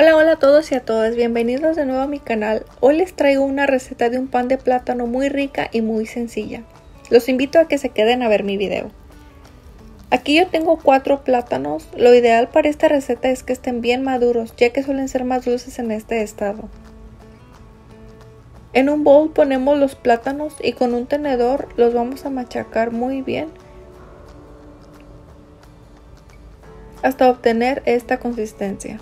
Hola hola a todos y a todas, bienvenidos de nuevo a mi canal. Hoy les traigo una receta de un pan de plátano muy rica y muy sencilla. Los invito a que se queden a ver mi video. Aquí yo tengo cuatro plátanos, lo ideal para esta receta es que estén bien maduros ya que suelen ser más dulces en este estado. En un bowl ponemos los plátanos y con un tenedor los vamos a machacar muy bien hasta obtener esta consistencia.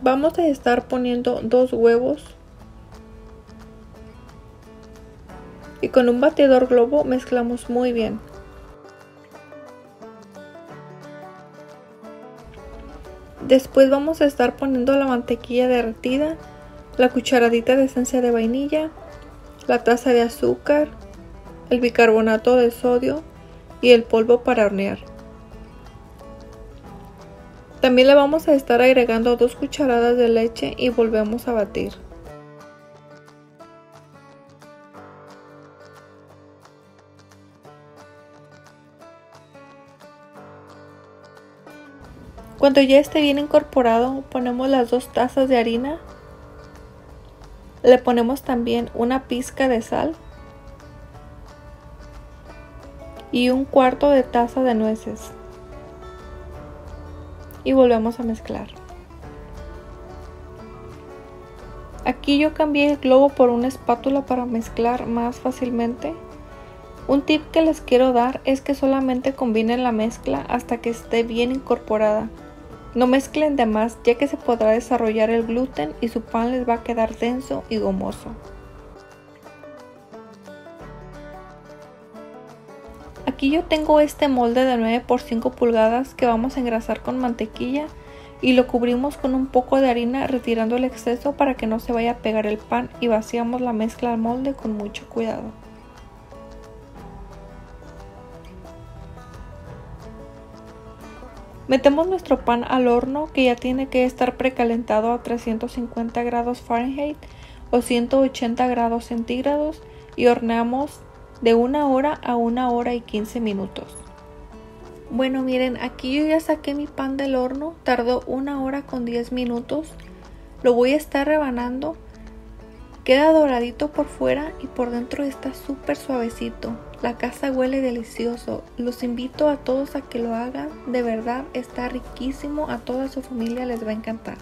Vamos a estar poniendo dos huevos y con un batidor globo mezclamos muy bien. Después vamos a estar poniendo la mantequilla derretida, la cucharadita de esencia de vainilla, la taza de azúcar, el bicarbonato de sodio y el polvo para hornear. También le vamos a estar agregando dos cucharadas de leche y volvemos a batir. Cuando ya esté bien incorporado, ponemos las dos tazas de harina. Le ponemos también una pizca de sal y un cuarto de taza de nueces y volvemos a mezclar. Aquí yo cambié el globo por una espátula para mezclar más fácilmente. Un tip que les quiero dar es que solamente combinen la mezcla hasta que esté bien incorporada. No mezclen de más ya que se podrá desarrollar el gluten y su pan les va a quedar denso y gomoso. Aquí yo tengo este molde de 9 por 5 pulgadas que vamos a engrasar con mantequilla y lo cubrimos con un poco de harina retirando el exceso para que no se vaya a pegar el pan y vaciamos la mezcla al molde con mucho cuidado. Metemos nuestro pan al horno que ya tiene que estar precalentado a 350 grados Fahrenheit o 180 grados centígrados y horneamos de una hora a una hora y 15 minutos. Bueno, miren, aquí yo ya saqué mi pan del horno, tardó una hora con 10 minutos. Lo voy a estar rebanando. Queda doradito por fuera y por dentro está súper suavecito. La casa huele delicioso. Los invito a todos a que lo hagan. De verdad está riquísimo. A toda su familia les va a encantar.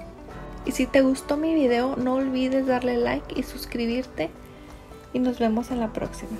Y si te gustó mi video, no olvides darle like y suscribirte. Y nos vemos en la próxima.